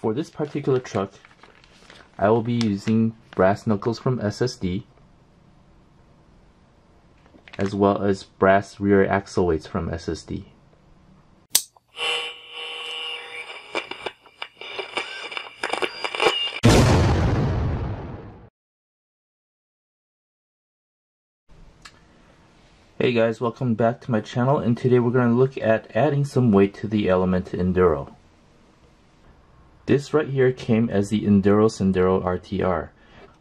For this particular truck, I will be using brass knuckles from SSD as well as brass rear axle weights from SSD. Hey guys, welcome back to my channel and today we're going to look at adding some weight to the Element Enduro. This right here came as the Enduro Sendero RTR.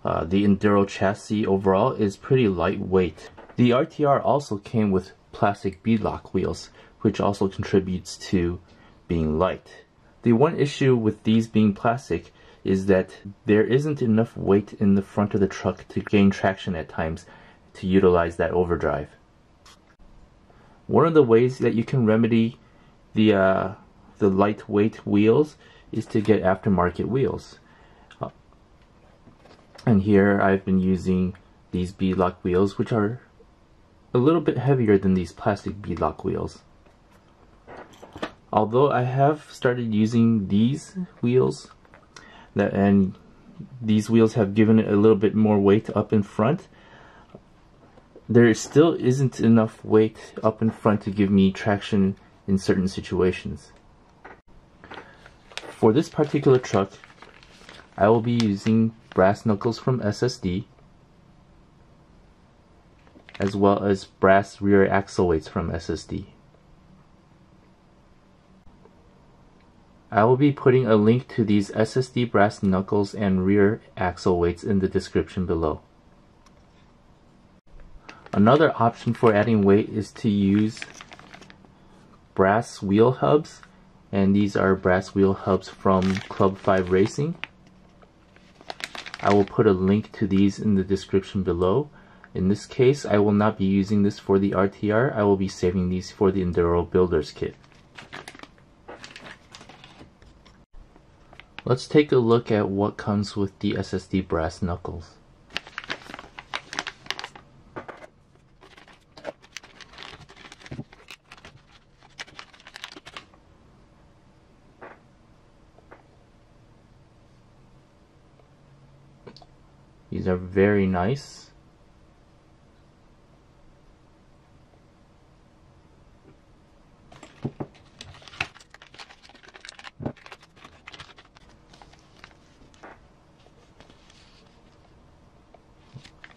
Uh, the Enduro chassis overall is pretty lightweight. The RTR also came with plastic beadlock wheels, which also contributes to being light. The one issue with these being plastic is that there isn't enough weight in the front of the truck to gain traction at times to utilize that overdrive. One of the ways that you can remedy the uh, the lightweight wheels is to get aftermarket wheels. Uh, and here I've been using these beadlock wheels which are a little bit heavier than these plastic beadlock wheels. Although I have started using these wheels that and these wheels have given it a little bit more weight up in front there still isn't enough weight up in front to give me traction in certain situations. For this particular truck, I will be using brass knuckles from SSD as well as brass rear axle weights from SSD. I will be putting a link to these SSD brass knuckles and rear axle weights in the description below. Another option for adding weight is to use brass wheel hubs and these are brass wheel hubs from Club 5 Racing. I will put a link to these in the description below. In this case, I will not be using this for the RTR, I will be saving these for the Enduro Builders Kit. Let's take a look at what comes with the SSD brass knuckles. These are very nice.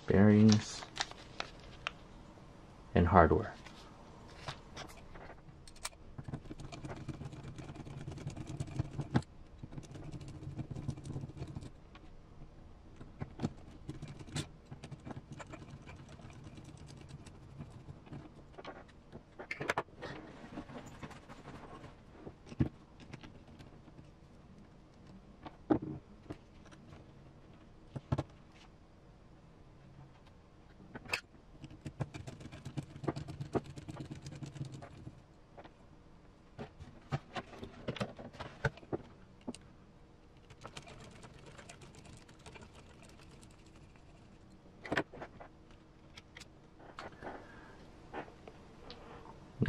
Bearings and hardware.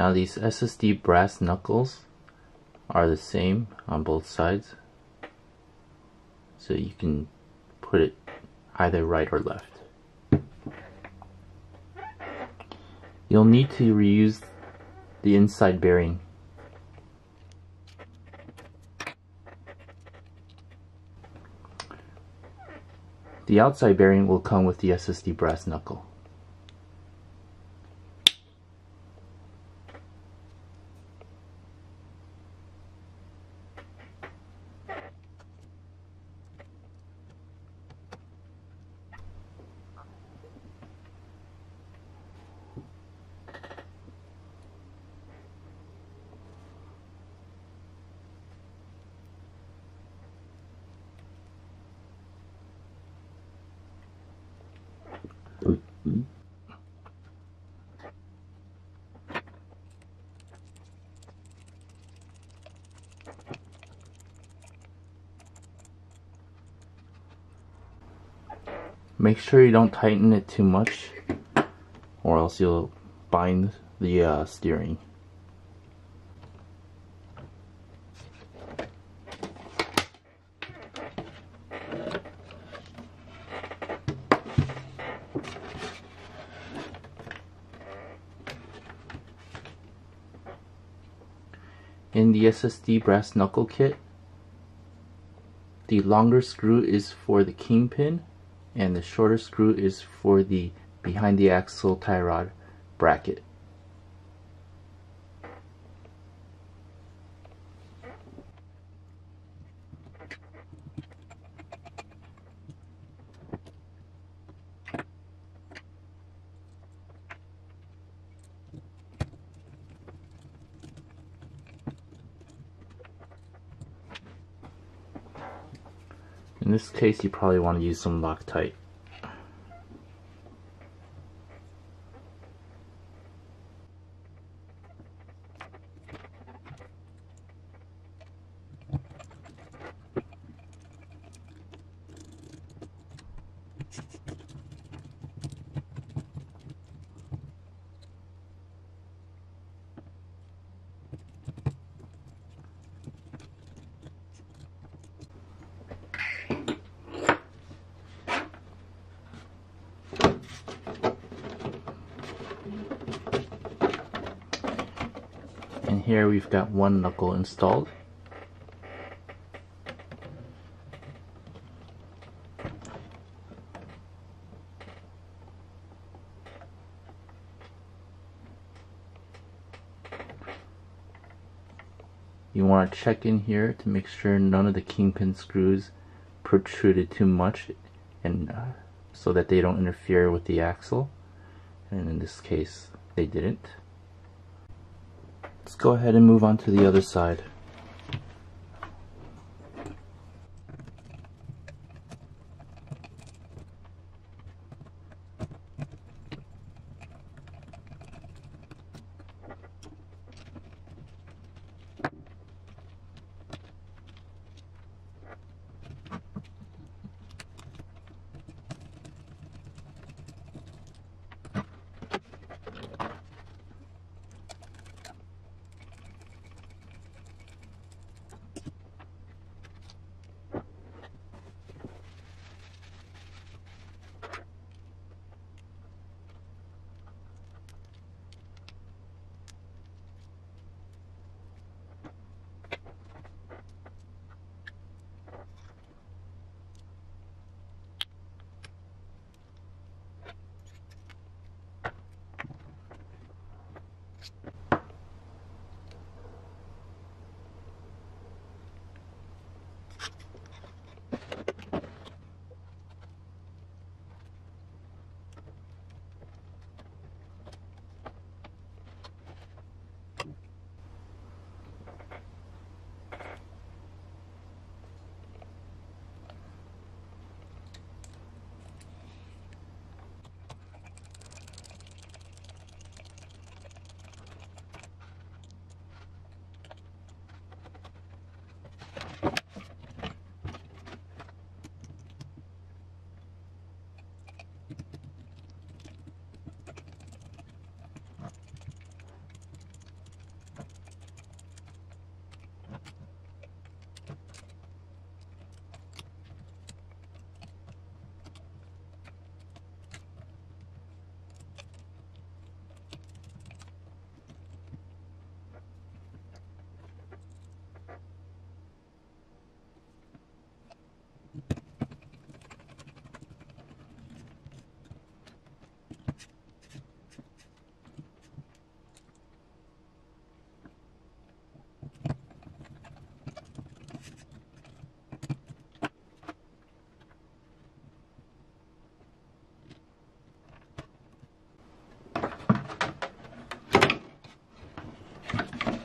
Now these SSD brass knuckles are the same on both sides. So you can put it either right or left. You'll need to reuse the inside bearing. The outside bearing will come with the SSD brass knuckle. Make sure you don't tighten it too much or else you'll bind the uh, steering. In the SSD brass knuckle kit, the longer screw is for the kingpin and the shorter screw is for the behind the axle tie rod bracket. In this case, you probably want to use some Loctite. And here we've got one knuckle installed. You want to check in here to make sure none of the kingpin screws protruded too much and uh, so that they don't interfere with the axle and in this case they didn't. Let's go ahead and move on to the other side.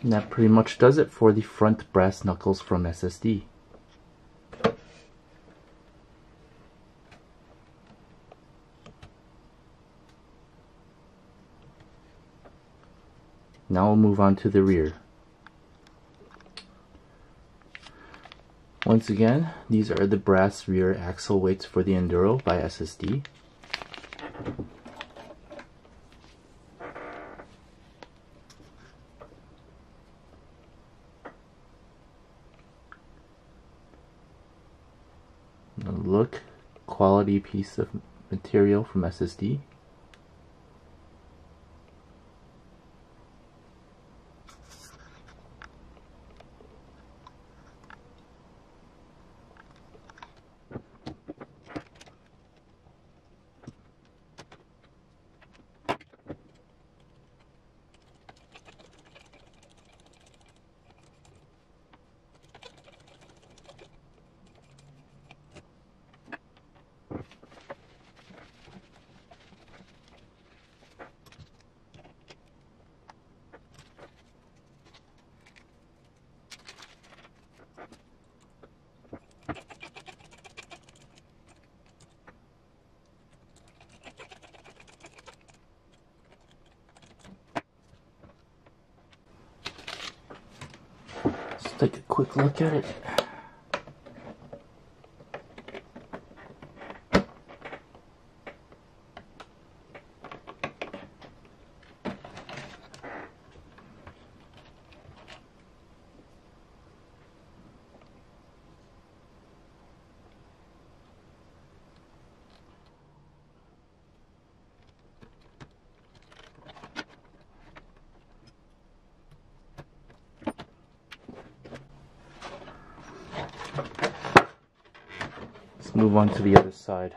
And that pretty much does it for the front brass knuckles from SSD. Now we'll move on to the rear. Once again, these are the brass rear axle weights for the Enduro by SSD. Quality piece of material from SSD. Take a quick look at it. Move on to the other side.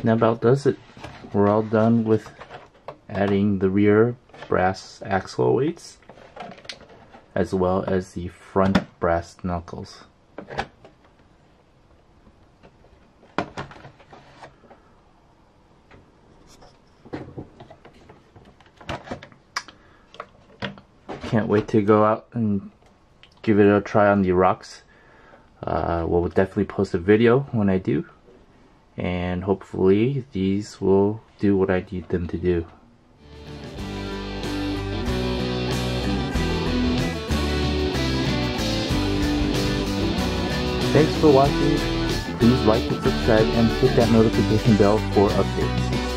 And that about does it. We're all done with adding the rear brass axle weights as well as the front brass knuckles. Can't wait to go out and give it a try on the rocks. Uh, we'll definitely post a video when I do and hopefully these will do what I need them to do. Thanks for watching. Please like and subscribe and hit that notification bell for updates.